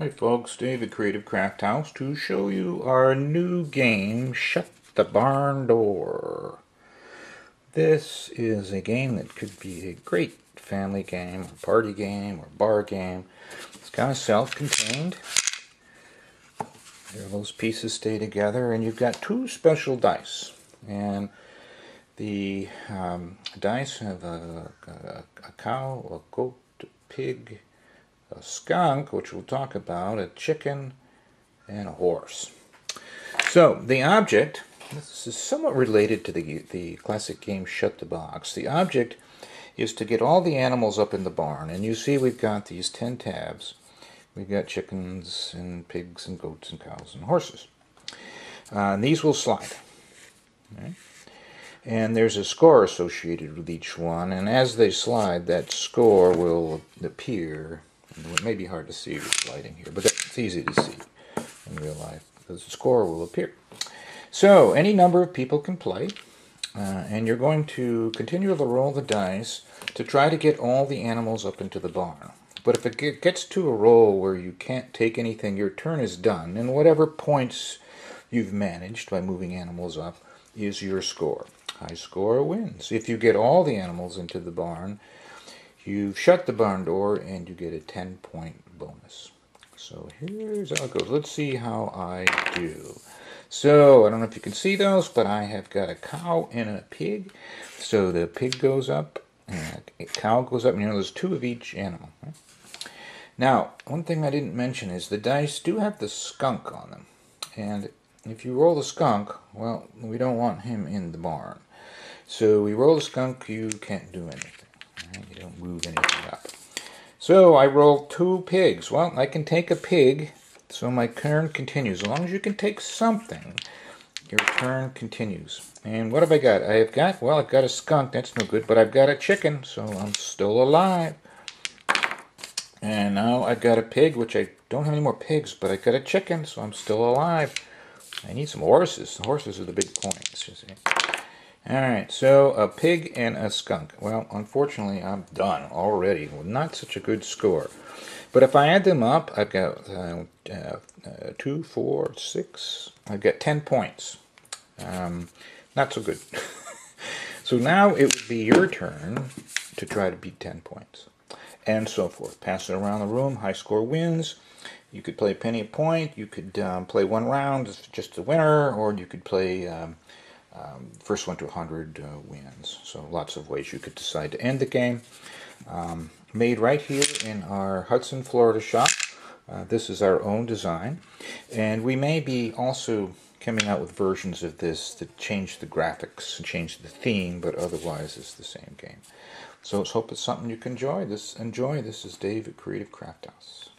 Hi folks, Dave at Creative Crafthouse to show you our new game, Shut the Barn Door. This is a game that could be a great family game, or party game, or bar game. It's kind of self-contained. There, those pieces stay together, and you've got two special dice. And the um, dice have a, a, a cow, a goat, a pig, a skunk, which we'll talk about, a chicken, and a horse. So the object, this is somewhat related to the, the classic game Shut the Box. The object is to get all the animals up in the barn. And you see we've got these 10 tabs. We've got chickens and pigs and goats and cows and horses. Uh, and these will slide. Okay. And there's a score associated with each one. And as they slide, that score will appear it may be hard to see with lighting here, but it's easy to see in real life. The score will appear. So any number of people can play, uh, and you're going to continue to roll the dice to try to get all the animals up into the barn. But if it gets to a roll where you can't take anything, your turn is done, and whatever points you've managed by moving animals up is your score. High score wins. If you get all the animals into the barn, you shut the barn door and you get a 10 point bonus. So here's how it goes. Let's see how I do. So I don't know if you can see those, but I have got a cow and a pig. So the pig goes up and a cow goes up. And you know, there's two of each animal. Now, one thing I didn't mention is the dice do have the skunk on them. And if you roll the skunk, well, we don't want him in the barn. So we roll the skunk, you can't do anything. Don't move anything up. So I roll two pigs. Well, I can take a pig, so my turn continues. As long as you can take something, your turn continues. And what have I got? I have got, well, I've got a skunk. That's no good. But I've got a chicken, so I'm still alive. And now I've got a pig, which I don't have any more pigs, but I've got a chicken, so I'm still alive. I need some horses. Horses are the big points, you see. Alright, so a pig and a skunk. Well, unfortunately, I'm done already. Well, not such a good score. But if I add them up, I've got uh, uh, two, four, six. I've got ten points. Um, not so good. so now it would be your turn to try to beat ten points. And so forth. Pass it around the room. High score wins. You could play penny a point. You could um, play one round, just the winner, or you could play um, um, first one to 100 uh, wins. So lots of ways you could decide to end the game. Um, made right here in our Hudson, Florida shop. Uh, this is our own design. And we may be also coming out with versions of this that change the graphics and change the theme, but otherwise it's the same game. So let's hope it's something you can enjoy. This enjoy. This is Dave at Creative Crafthouse.